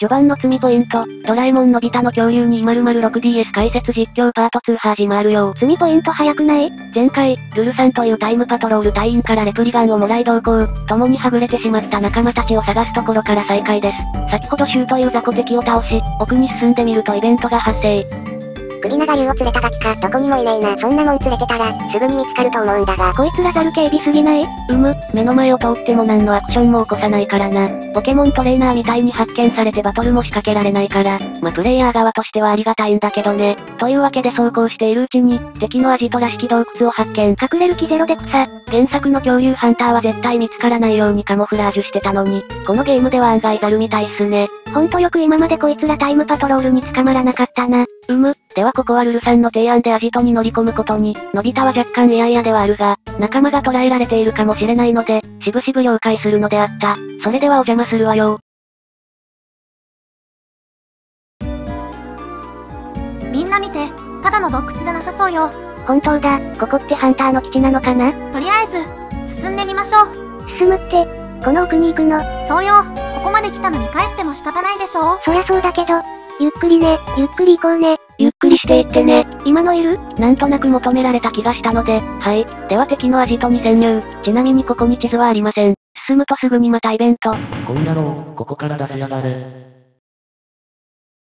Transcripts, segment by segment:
序盤の積みポイント、ドラえもんのび太の恐竜に 206DS 解説実況パート2始まるよ。積みポイント早くない？前回、ルルさんというタイムパトロール隊員からレプリガンをもらい同行、共にはぐれてしまった仲間たちを探すところから再開です。先ほどシューという雑魚敵を倒し、奥に進んでみるとイベントが発生。首長竜を連れたガキか、どこにもいねえな。そんなもん連れてたら、すぐに見つかると思うんだが。こいつらザル警備すぎない？うむ、目の前を通っても何のアクションも起こさないからな。ポケモントレーナーみたいに発見されてバトルも仕掛けられないから、まプレイヤー側としてはありがたいんだけどね。というわけで走行しているうちに、敵のアジトらしき洞窟を発見。隠れる気ゼロで草。原作の恐竜ハンターは絶対見つからないようにカモフラージュしてたのに、このゲームでは案外ザルみたいっすね。ほんとよく今までこいつらタイムパトロールに捕まらなかったな。うむ、ではここはルルさんの提案でアジトに乗り込むことに、のび太は若干嫌々ではあるが、仲間が捕らえられているかもしれないので、しぶしぶ了解するのであった。それではお邪魔するわよ。みんな見て、ただの洞窟じゃなさそうよ。本当だ、ここってハンターの基地なのかな？とりあえず、進んでみましょう。進むって、この奥に行くのそうよ、ここまで来たのに帰っても仕方ないでしょそりゃそうだけど、ゆっくりね、ゆっくり行こうね。ゆっくりしていってね。今のいる？なんとなく求められた気がしたので、はい。では敵のアジトに潜入。ちなみにここに地図はありません。進むとすぐにまたイベント。こんなの、ここから出しやがれ。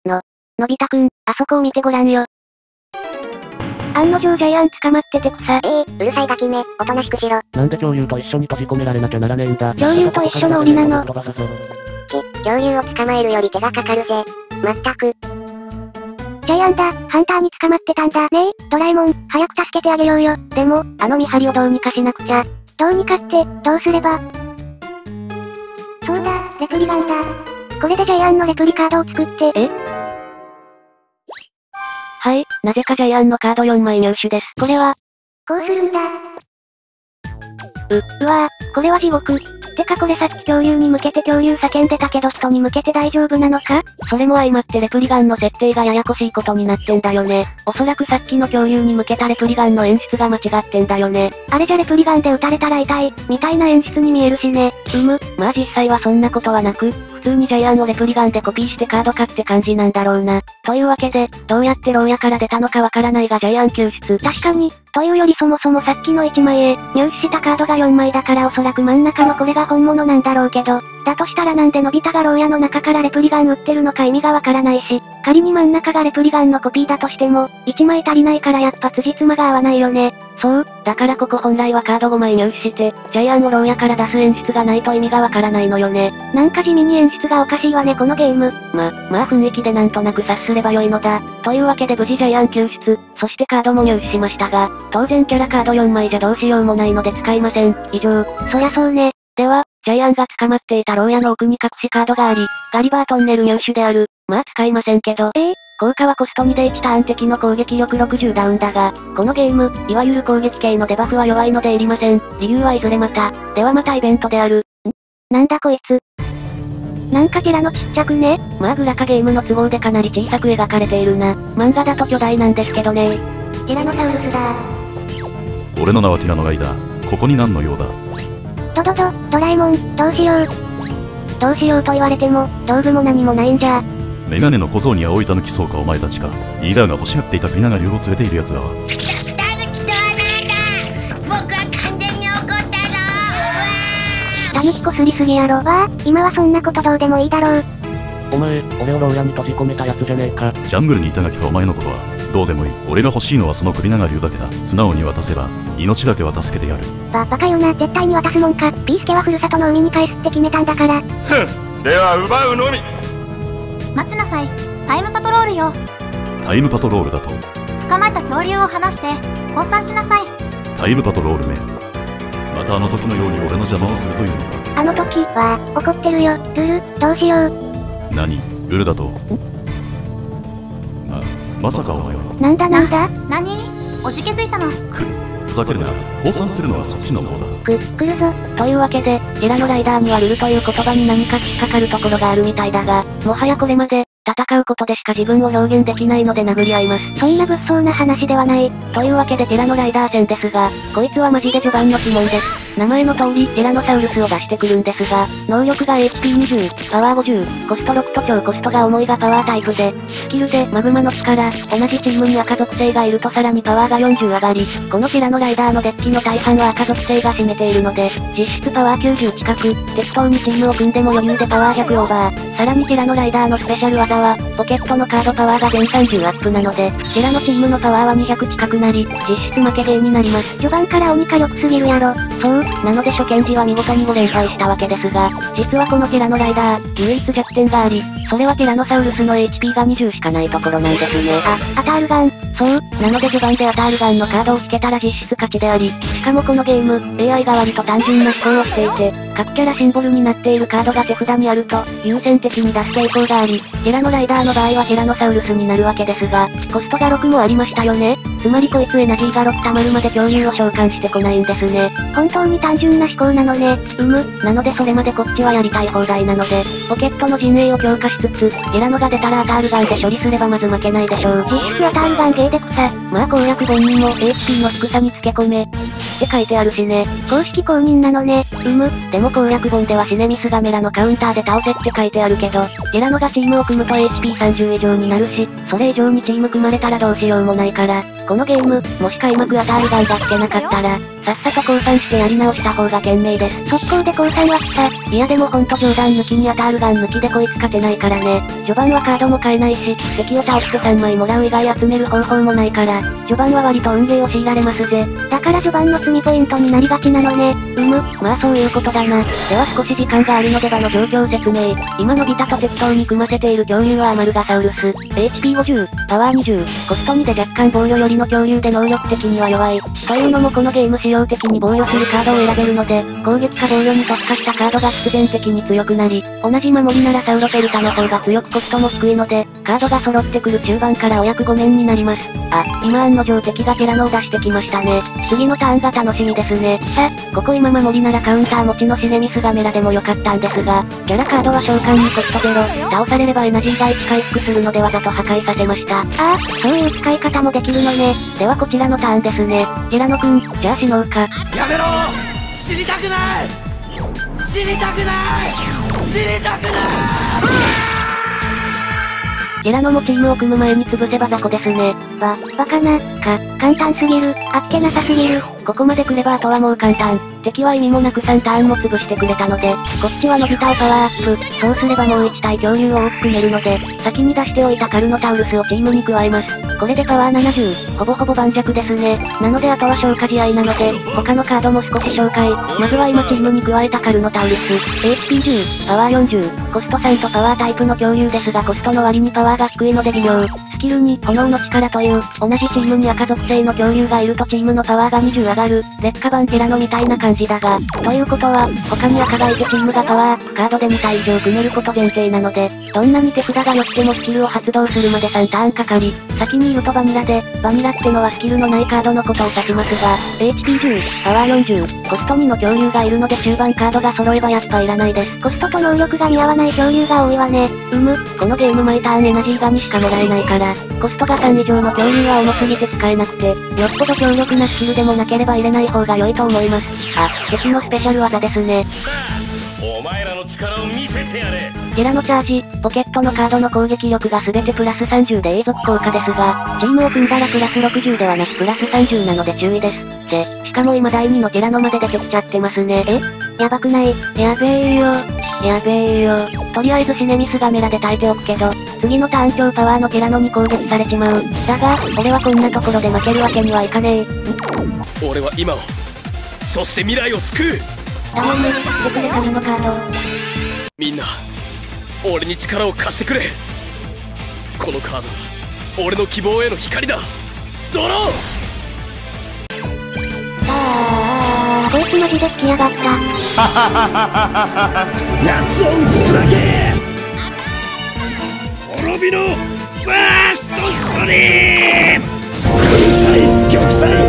の、のび太くん、あそこを見てごらんよ。案の定ジャイアン捕まってて草。ええー、うるさいガキめ、おとなしくしろ。なんで恐竜と一緒に閉じ込められなきゃならねえんだ。恐竜と一緒の檻なの。ち、恐竜を捕まえるより手がかかるぜ。まったく。ジャイアンだ、ハンターに捕まってたんだ。ねえ、ドラえもん、早く助けてあげようよ。でも、あの見張りをどうにかしなくちゃ。どうにかって、どうすれば。そうだ、レプリガンだ。これでジャイアンのレプリカードを作って。え？はい、なぜかジャイアンのカード4枚入手です。これは、こうするんだ。う、うわぁ、これは地獄。てかこれさっき恐竜に向けて恐竜叫んでたけど人に向けて大丈夫なのか？それも相まってレプリガンの設定がややこしいことになってんだよね。おそらくさっきの恐竜に向けたレプリガンの演出が間違ってんだよね。あれじゃレプリガンで撃たれたら痛い、みたいな演出に見えるしね。うむ、まあ実際はそんなことはなく、普通にジャイアンをレプリガンでコピーしてカード化って感じなんだろうな。というわけで、どうやって牢屋から出たのかわからないがジャイアン救出。確かに、というよりそもそもさっきの1枚へ、入手したカードが4枚だからおそらく真ん中のこれが本物なんだろうけど、だとしたらなんでのび太が牢屋の中からレプリガン売ってるのか意味がわからないし、仮に真ん中がレプリガンのコピーだとしても、1枚足りないからやっぱ辻褄が合わないよね。そう、だからここ本来はカード5枚入手して、ジャイアンを牢屋から出す演出がないと意味がわからないのよね。なんか地味に演出がおかしいわねこのゲーム。ま、まあ雰囲気でなんとなく察すればよいのだ。というわけで無事ジャイアン救出、そしてカードも入手しましたが、当然キャラカード4枚じゃどうしようもないので使いません。以上。そりゃそうね。では、ジャイアンが捕まっていた牢屋の奥に隠しカードがあり、ガリバートンネル入手である。まあ使いませんけど。え？ー、効果はコスト2で1ターン敵の攻撃力60ダウンだが、このゲーム、いわゆる攻撃系のデバフは弱いのでいりません。理由はいずれまた。ではまたイベントである。ん？なんだこいつ。なんかティラノちっちゃくね？まあグラカゲームの都合でかなり小さく描かれているな。漫画だと巨大なんですけどねティラノサウルスだ俺の名はティラノガイだ。ここに何の用だ？ドドド、ドラえもん、どうしよう。どうしようと言われても、道具も何もないんじゃ。メガネの小僧に青いたぬきそうかお前たちか。リーダーが欲しがっていたピナガ竜を連れている奴らは。たぬきこすりすぎやろ。わあ、今はそんなことどうでもいいだろう。お前、俺を牢屋に閉じ込めたやつじゃねえか。ジャングルにいたがきかお前のことは。どうでもいい。俺が欲しいのはその首長竜だけだ。素直に渡せば、命だけは助けてやる。ば、バカよな。絶対に渡すもんか。ピースケはふるさとの海に返すって決めたんだから。ふん。では、奪うのみ。待ちなさい。タイムパトロールよ。タイムパトロールだと。捕まえた恐竜を離して、降参しなさい。タイムパトロールめ。またあの時のように俺の邪魔をするというのか？あの時は、怒ってるよ。ルル、どうしよう。何？ルルだと？まさかお前は？なんだなんだ？何？おじけづいたの。くふざけるな。降参するのはそっちの方だ。く、来るぞ。というわけで、ティラノライダーにはルルという言葉に何か引っかかるところがあるみたいだが、もはやこれまで、戦うことでしか自分を表現できないので殴り合います。そんな物騒な話ではない。というわけでティラノライダー戦ですが、こいつはマジで序盤の鬼門です。名前の通り、ティラノサウルスを出してくるんですが、能力が HP20、パワー50、コスト6と超コストが重いがパワータイプで、スキルでマグマの力、同じチームに赤属性がいるとさらにパワーが40上がり、このティラノライダーのデッキの大半は赤属性が占めているので、実質パワー90近く、適当にチームを組んでも余裕でパワー100オーバー。さらにティラノライダーのスペシャル技は、ポケットのカードパワーが全30アップなので、ティラノチームのパワーは200近くなり、実質負けゲーになります。序盤から鬼火力すぎるやろ。そう、なので初見時は見事に5連敗したわけですが、実はこのティラノライダー、唯一弱点があり、それはティラノサウルスの HP が20しかないところなんですね。あ、アタールガン。そう、なので序盤でアタールガンのカードを引けたら実質勝ちであり、しかもこのゲーム、AI が割と単純な思考をしていて、各キャラシンボルになっているカードが手札にあると、優先的に出す傾向があり、ティラノライダーの場合はティラノサウルスになるわけですが、コストが6もありましたよねつまりこいつエナジーが6溜まるまで恐竜を召喚してこないんですね。本当に単純な思考なのね。うむ、なのでそれまでこっちはやりたい放題なので、ポケットの陣営を強化しつつ、エラノが出たらアタールガンで処理すればまず負けないでしょう。実質アタールガンゲーで草。まあ攻略本にも HP の低さにつけ込め。って書いてあるしね。公式公認なのね。うむ、でも攻略本ではシネミスガメラのカウンターで倒せって書いてあるけど、ティラノがチームを組むと HP30 以上になるし、それ以上にチーム組まれたらどうしようもないから、このゲーム、もし開幕アタールガンが引けなかったら、さっさと降参してやり直した方が賢明です。速攻で降参はした。いやでもほんと冗談抜きにアタールガン抜きでこいつ勝てないからね。序盤はカードも買えないし、敵を倒して3枚もらう以外集める方法もないから、序盤は割と運ゲーを強いられますぜ。だから序盤の積みポイントになりがちなのね。うむ、まあそういうことだな。では少し時間があるので場の状況説明。今のビタと適当に組ませている恐竜はアマルガサウルス。HP50、パワー20、コスト2で若干防御よりの恐竜で能力的には弱い。というのもこのゲーム仕様的に防御するカードを選べるので、攻撃か防御に特化したカードが必然的に強くなり、同じ守りならサウロペルタの方が強くコストも低いので、カードが揃ってくる中盤からお役御免になります。あ、今案の定敵がティラノを出してきましたね。次のターンが楽しみですね。さ、ここ今守りならカウンター持ちのシネミスガメラでもよかったんですが、キャラカードは召喚にコストゼロ、倒されればエナジーが1回復するのでわざと破壊させました。ああ、そういう使い方もできるのね。ではこちらのターンですね。ティラノくん、じゃあ死のうか。やめろ死にたくない死にたくない死にたくないティラノもチームを組む前に潰せば雑魚ですね。ば、バカな、か、簡単すぎる、あっけなさすぎる。ここまで来ればあとはもう簡単。敵は意味もなく3ターンも潰してくれたので、こっちは伸びたをパワーアップ。そうすればもう1体恐竜を多く組めるので、先に出しておいたカルノタウルスをチームに加えます。これでパワー70、ほぼほぼ盤石ですね。なのであとは消化試合なので、他のカードも少し紹介。まずは今チームに加えたカルノタウルス。HP10、パワー40、コスト3とパワータイプの恐竜ですがコストの割にパワーが低いので微妙。スキルに炎の力という、同じチームに赤属性の恐竜がいるとチームのパワーが20上がる、劣化版ティラノみたいな感じだが、ということは、他に赤がいてチームがパワーアップカードで2体以上組めること前提なので、どんなに手札が良くてもスキルを発動するまで3ターンかかり、先にいるとバニラで、バニラってのはスキルのないカードのことを指しますが、HP10、パワー40、コスト2の恐竜がいるので中盤カードが揃えばやっぱいらないです。コストと能力が見合わない恐竜が多いわね。うむ、このゲーム毎ターンエナジーが2しかもらえないから、コストが3以上の恐竜は重すぎて使えなくて、よっぽど強力なスキルでもなければ入れない方が良いと思います。あ、敵のスペシャル技ですね。お前らの力を見せてやれティラノチャージ、ポケットのカードの攻撃力が全てプラス30で永続効果ですが、チームを組んだらプラス60ではなくプラス30なので注意です。で、しかも今第2のティラノまで出てきちゃってますね。え？やばくない？やべえよ。やべえよ。とりあえずシネミスガメラで耐えておくけど、次のターン超パワーのティラノに攻撃されちまう。だが、俺はこんなところで負けるわけにはいかねえ。俺は今をそして未来を救う頼む、してくれ神のカード。みんな俺に力を貸してくれこのカードは俺の希望への光だドローあー、こいつマジで来やがった。夏を打ち砕け滅びのバーストストリーム粉砕玉砕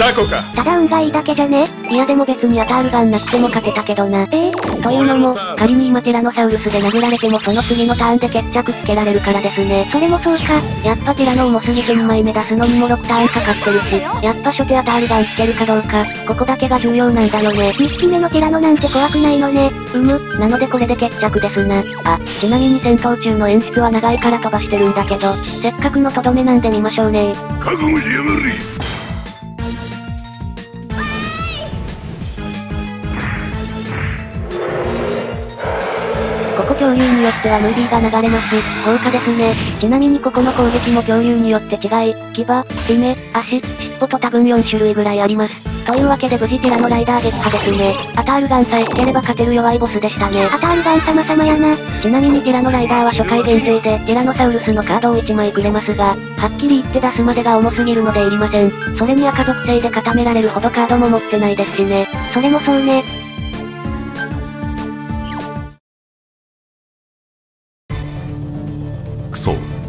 雑魚かただ運がいいだけじゃね？いやでも別にアタールガンなくても勝てたけどな。ええというのも、仮に今ティラノサウルスで殴られてもその次のターンで決着つけられるからですね。それもそうか。やっぱティラノ重すぎて2枚目出すのにも6ターンかかってるし、やっぱ初手アタールガンつけるかどうか、ここだけが重要なんだよね。2匹目のティラノなんて怖くないのね。うむ、なのでこれで決着ですな。あ、ちなみに戦闘中の演出は長いから飛ばしてるんだけど、せっかくのとどめなんで見ましょうね覚悟しやがれ恐竜によってはムービーが流れます。豪華ですね。ちなみにここの攻撃も恐竜によって違い、牙、爪、足、尻尾と多分4種類ぐらいあります。というわけで無事ティラノライダー撃破ですね。アタールガンさえつければ勝てる弱いボスでしたね。アタールガン様様やな。ちなみにティラノライダーは初回限定で、ティラノサウルスのカードを1枚くれますが、はっきり言って出すまでが重すぎるのでいりません。それに赤属性で固められるほどカードも持ってないですしね。それもそうね。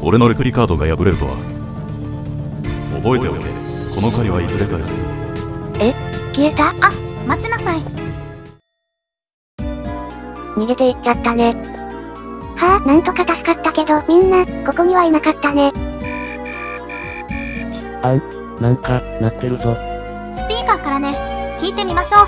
俺のレプリカードが破れるとは。覚えておけ。この狩りはいずれかです。消えた？待ちなさい。逃げていっちゃったね。はあ、なんとか助かったけど、みんな、ここにはいなかったね。なんか、なってるぞ。スピーカーからね。聞いてみましょう。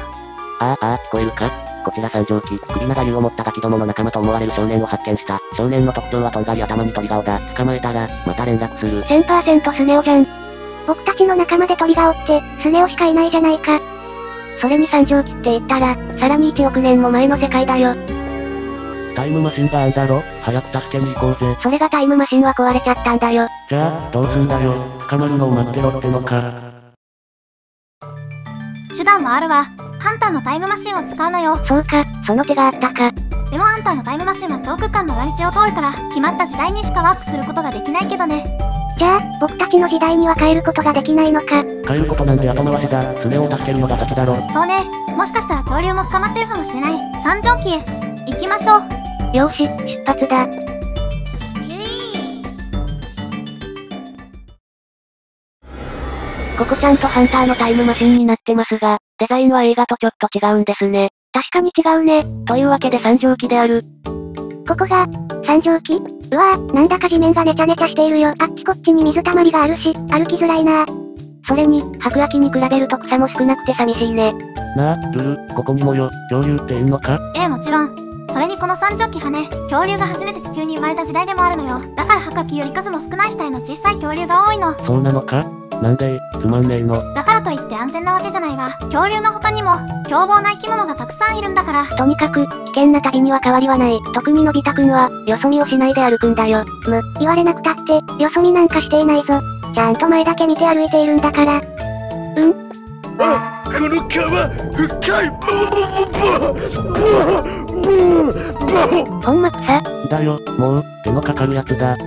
ああ、ああ、聞こえるか？こちら三条機、首長竜を持ったガキどもの仲間と思われる少年を発見した。少年の特徴はとんがり頭に鳥顔だ。捕まえたら、また連絡する。1000%スネ夫じゃん。僕たちの仲間でトリガオって、スネ夫しかいないじゃないか。それに三条機って言ったら、さらに1億年も前の世界だよ。タイムマシンがあんだろ？早く助けに行こうぜ。それがタイムマシンは壊れちゃったんだよ。じゃあ、どうすんだよ？捕まるのを待ってろってのか。手段はあるわハンターのタイムマシンを使うのよそうか、その手があったか。でもハンターのタイムマシンは長空間の裏道を通るから決まった時代にしかワープすることができないけどねじゃあ、僕たちの時代には変えることができないのか。変えることなんて後回しだ。スネを助けるのが先だろ。そうねもしかしたら恐竜も捕まってるかもしれない三条機へ行きましょうよーし、出発だ。ここちゃんとハンターのタイムマシンになってますが、デザインは映画とちょっと違うんですね。確かに違うね。というわけで三条機である。ここが、三条機？うわぁ、なんだか地面がネチャネチャしているよ。あっちこっちに水たまりがあるし、歩きづらいなそれに、白亜紀に比べると草も少なくて寂しいね。なあ、ルル、ここにもよ、恐竜っていんのか？ええもちろんそれにこの三条機はね恐竜が初めて地球に生まれた時代でもあるのよだから白亜紀より数も少ない死体の小さい恐竜が多いのそうなのか？なんで、つまんねえの？だからといって安全なわけじゃないわ恐竜の他にも凶暴な生き物がたくさんいるんだからとにかく、危険な旅には変わりはない。特にのび太くんは、よそ見をしないで歩くんだよ。む、言われなくたって、よそ見なんかしていないぞ。ちゃんと前だけ見て歩いているんだから。あこの川深いほんま草だよ、もう、手のかかるやつだ。ふ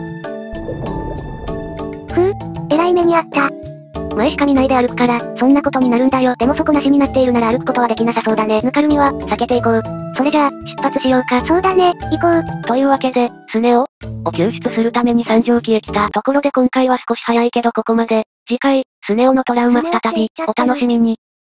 う、えらい目にあった。前しか見ないで歩くから、そんなことになるんだよ。でも底なしになっているなら歩くことはできなさそうだね。ぬかるみは、避けていこう。それじゃあ、出発しようか。そうだね、行こう。というわけで、スネ夫を救出するために三条機へ来たところで今回は少し早いけどここまで。次回、スネ夫のトラウマ再び、お楽しみに。